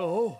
Oh.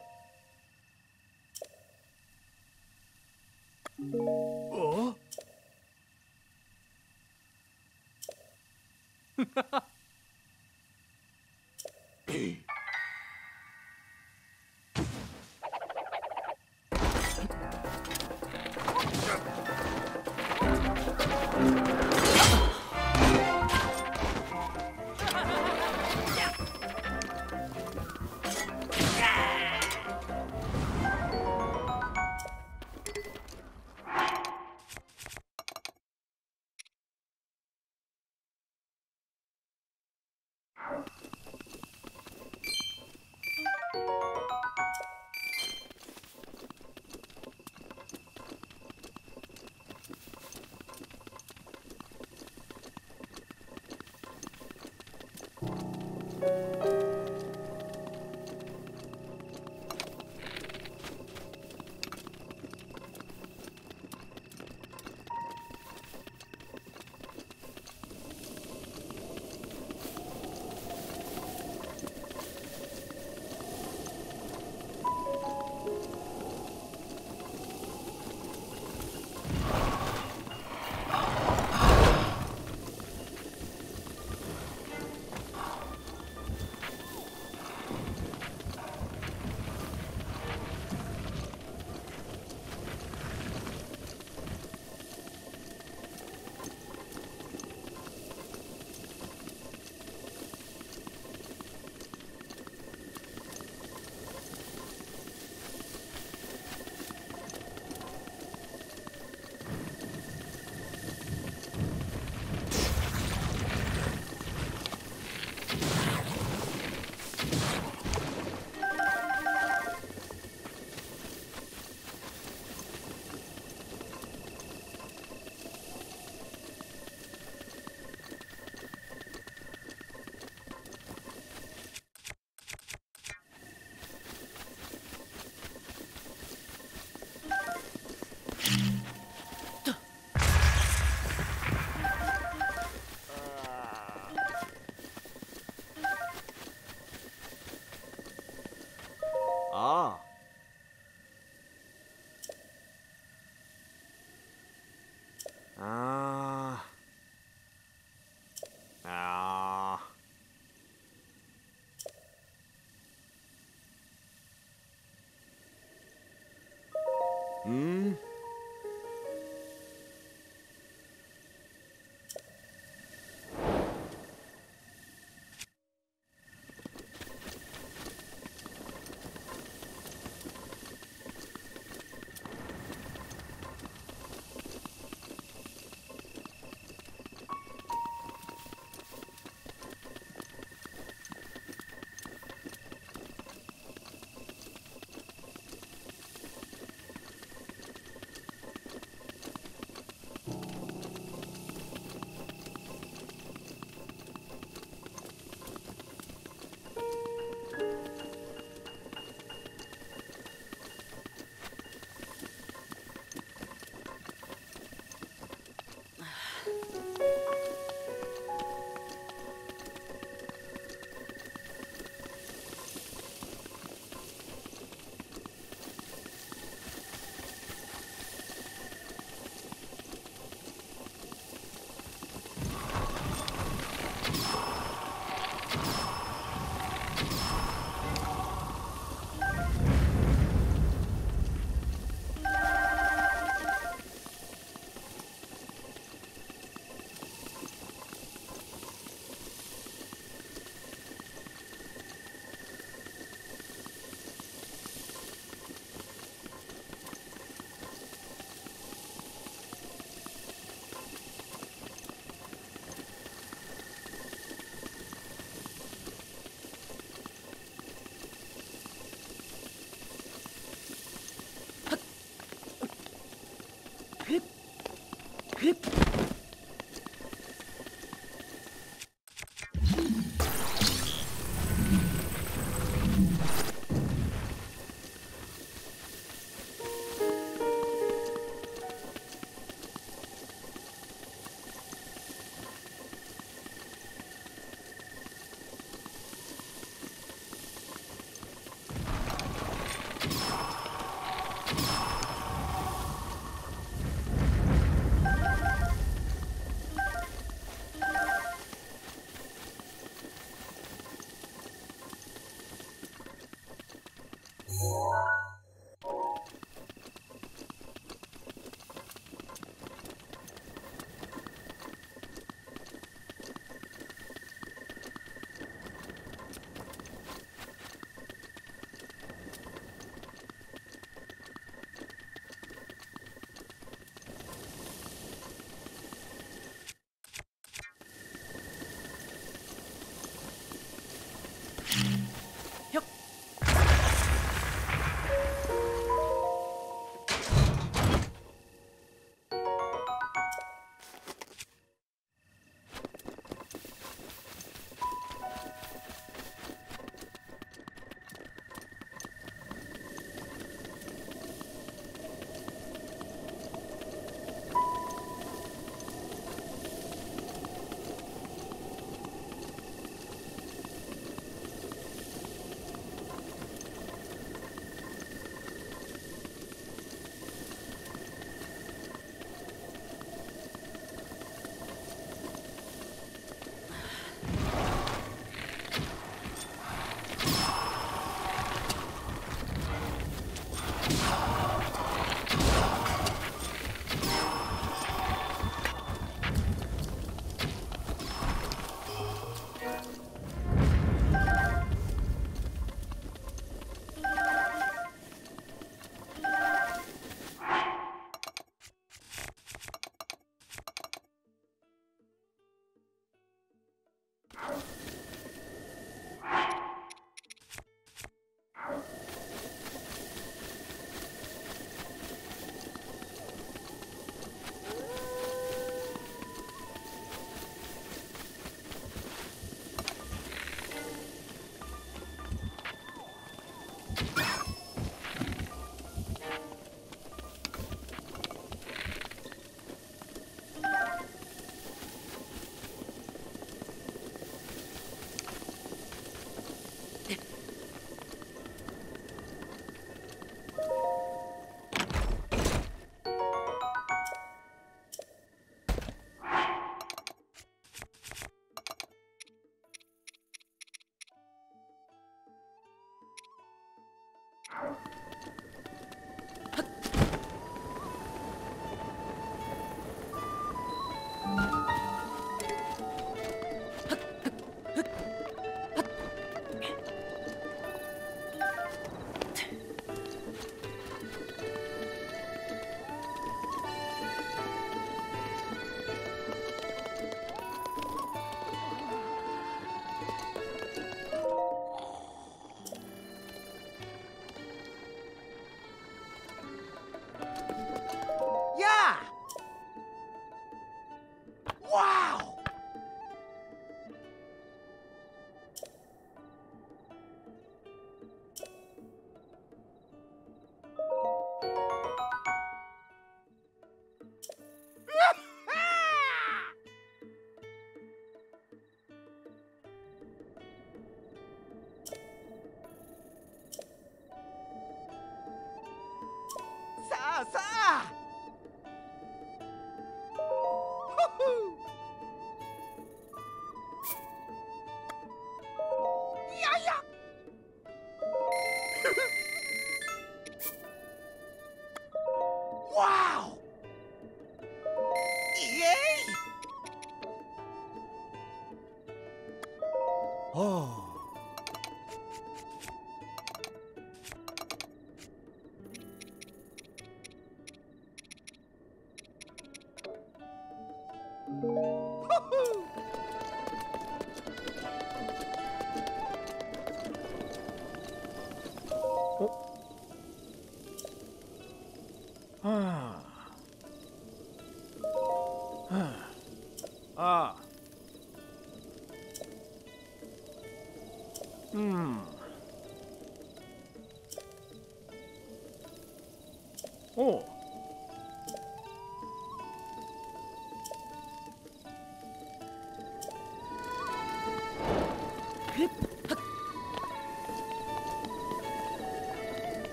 哦。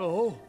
Oh.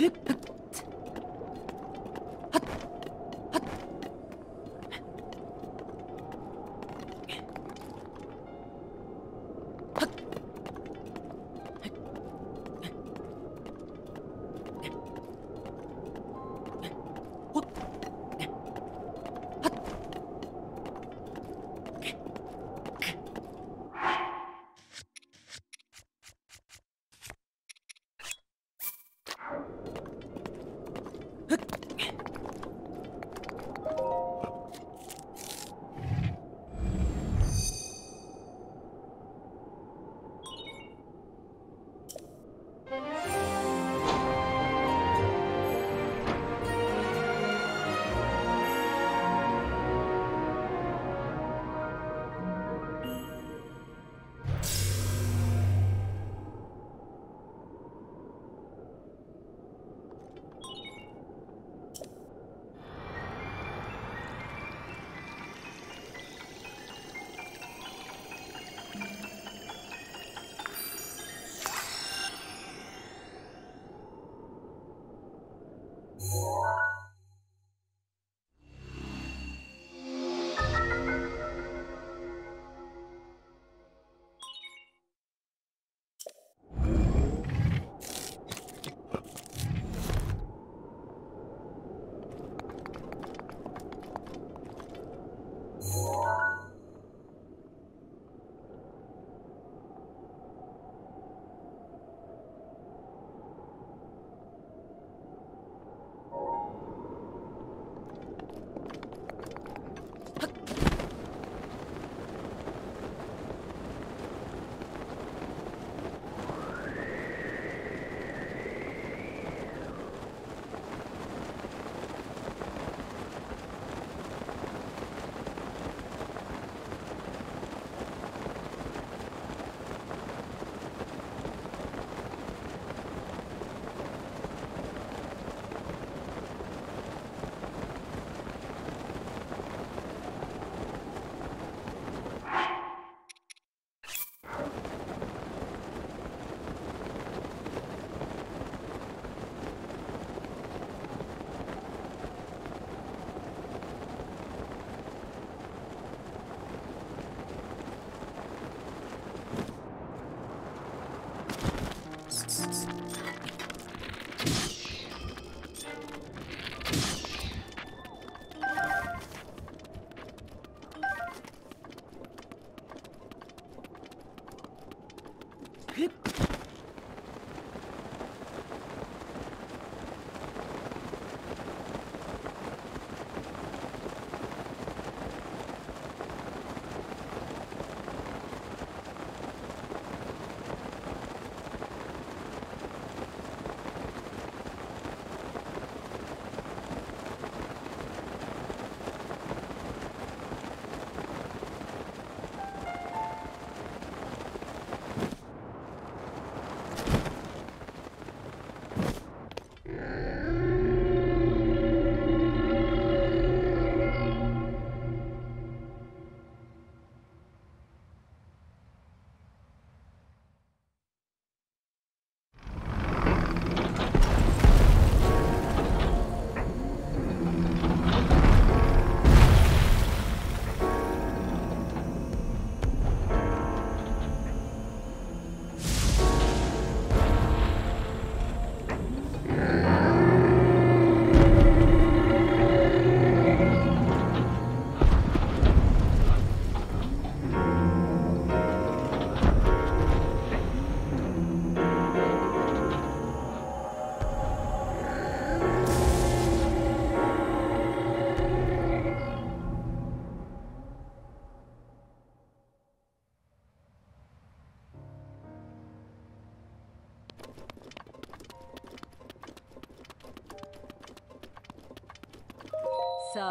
あっ!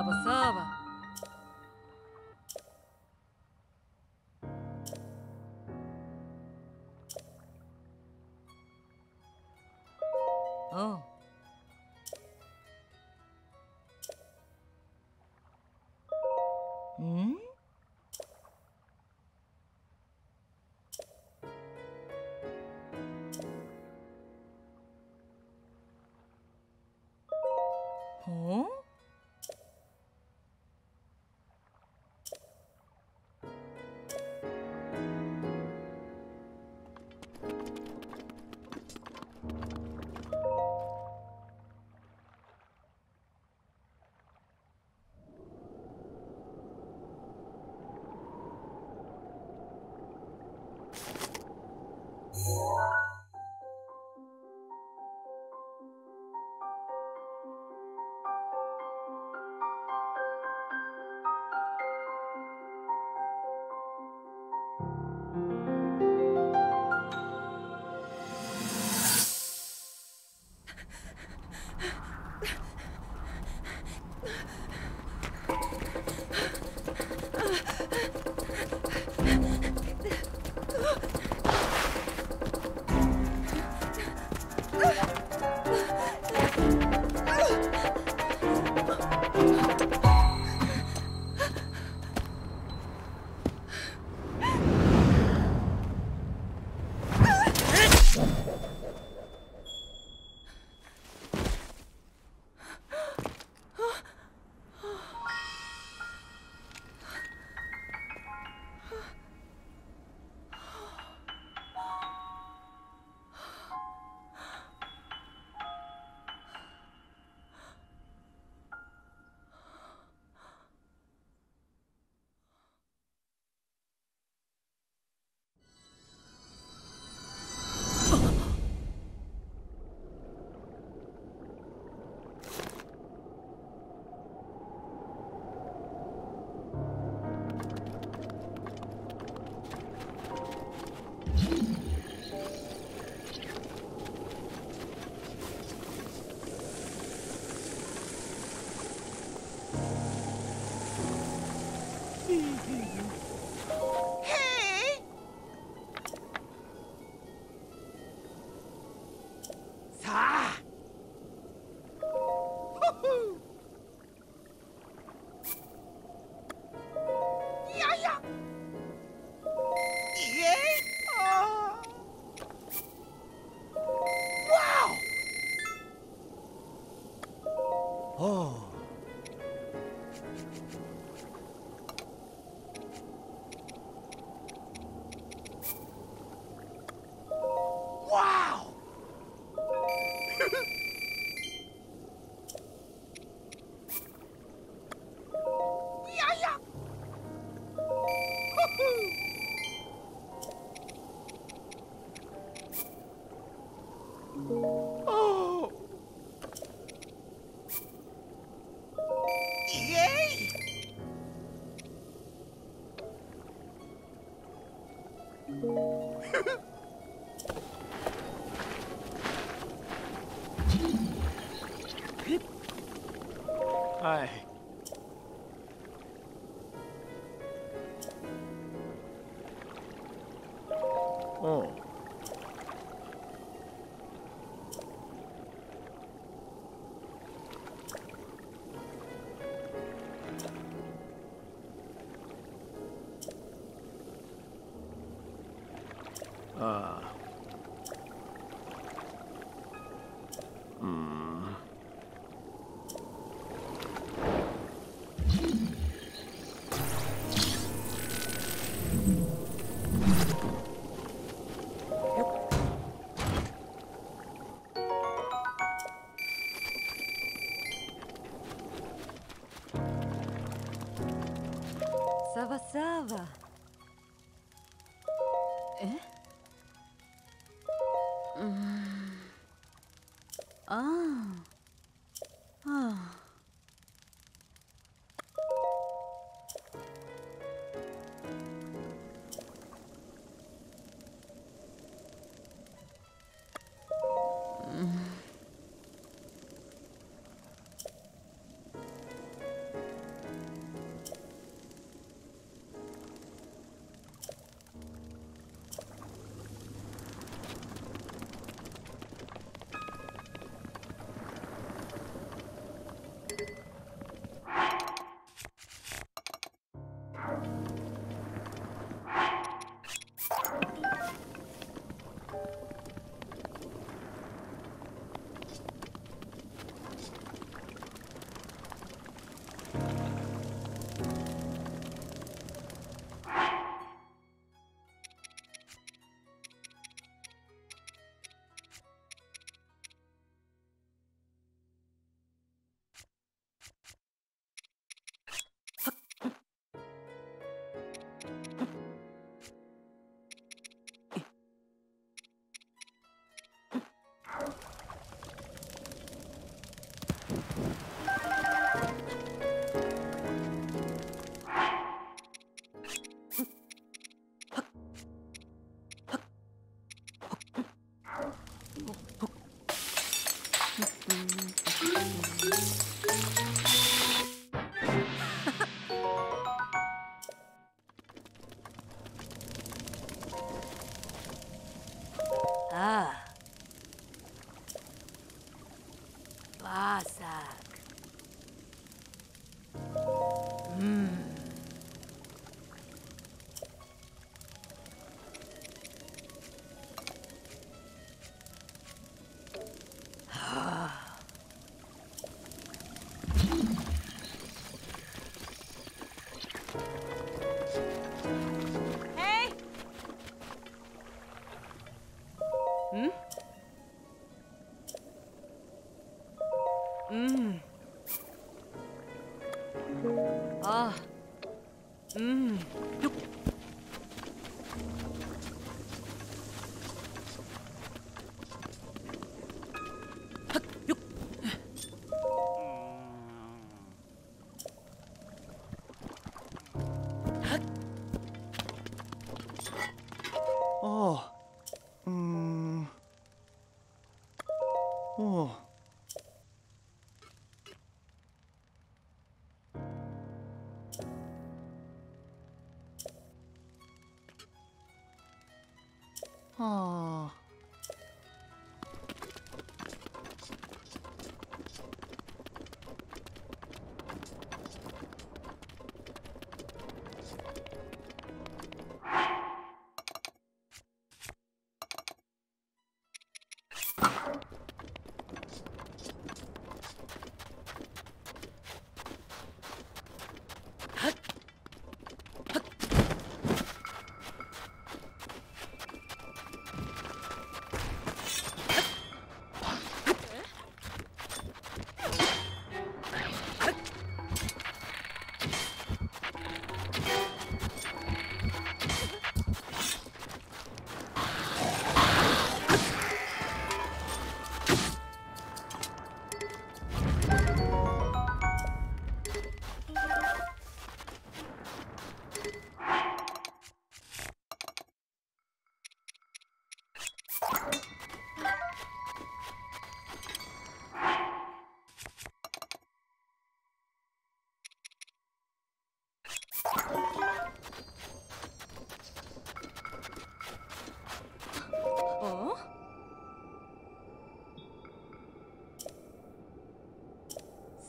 Sava, Sava. Oh. Huh? Сава.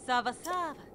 Sava, sava.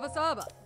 saba saba.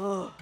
Ugh.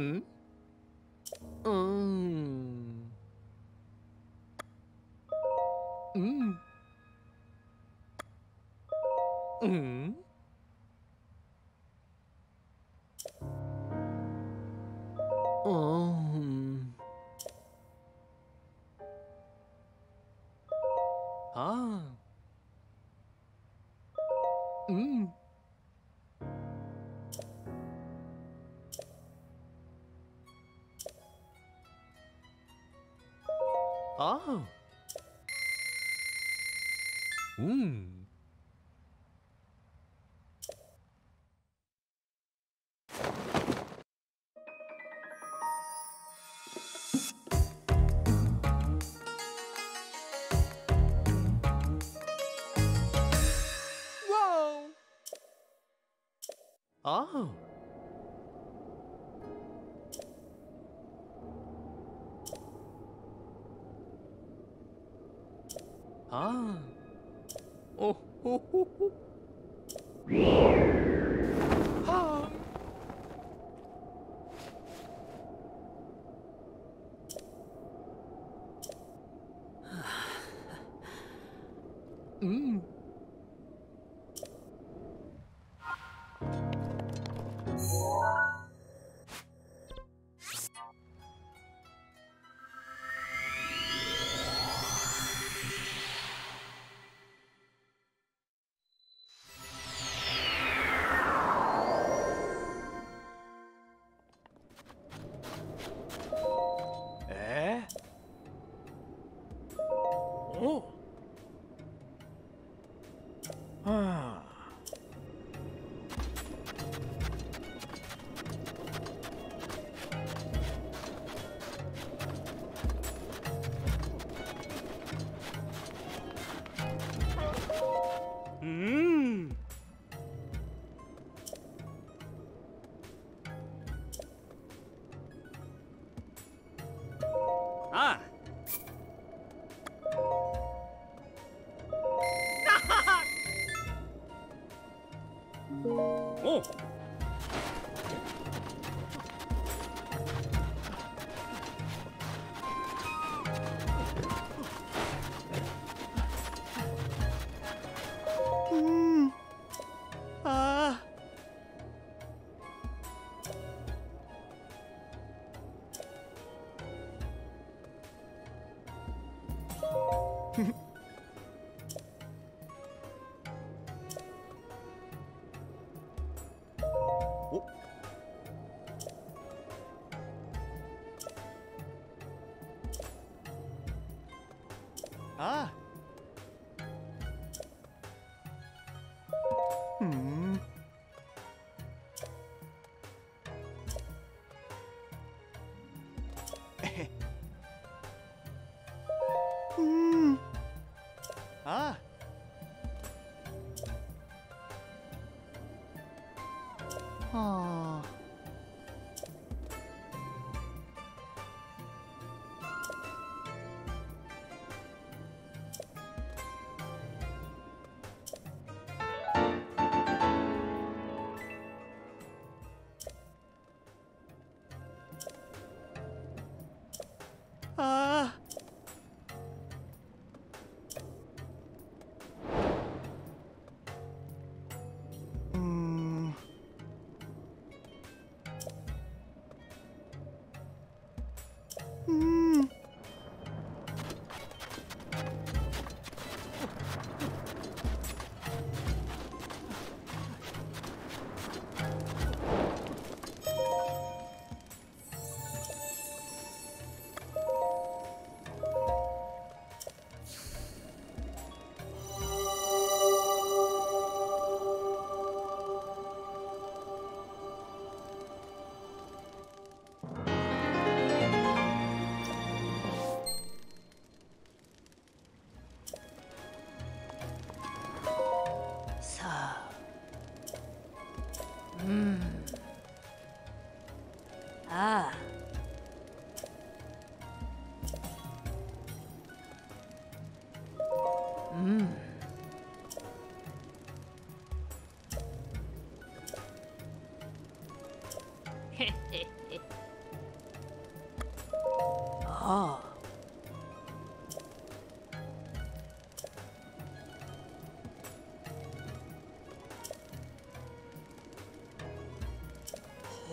嗯。嗯。嗯。嗯。 아. 음.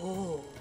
哦。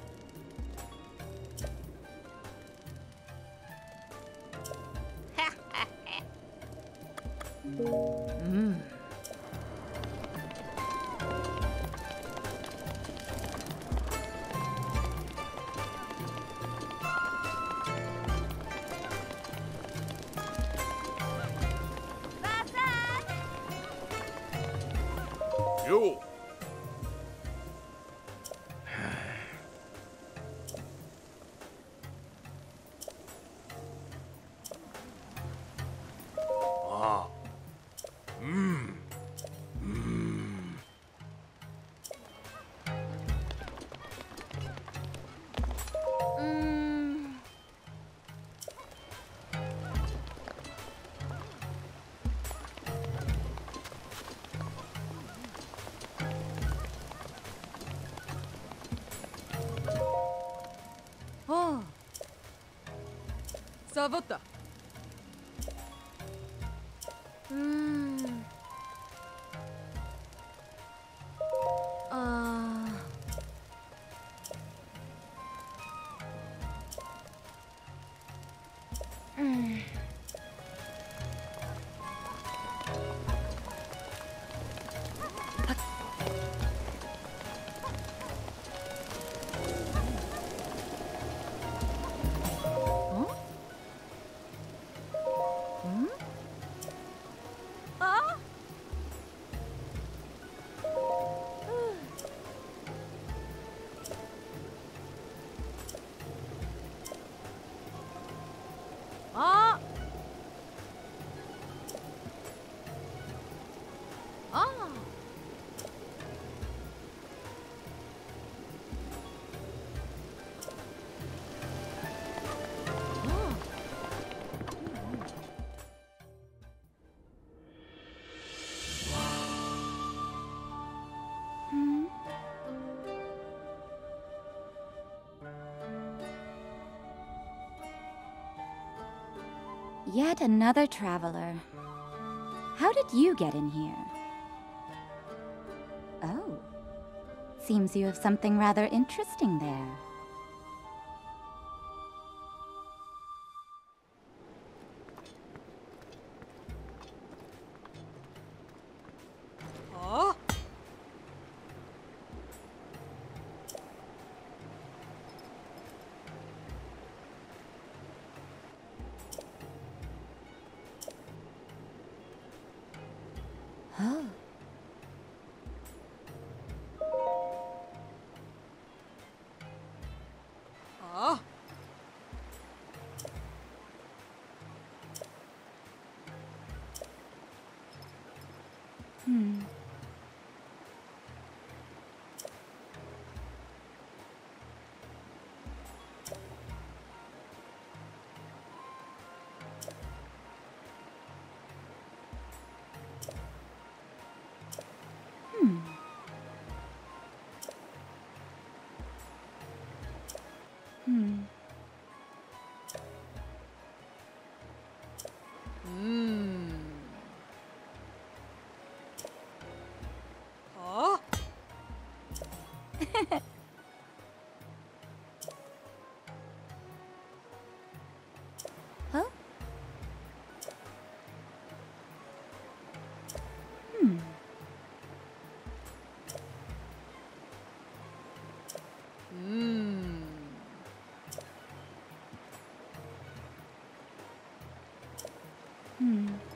サボった Yet another traveler. How did you get in here? Oh. Seems you have something rather interesting there. 嗯。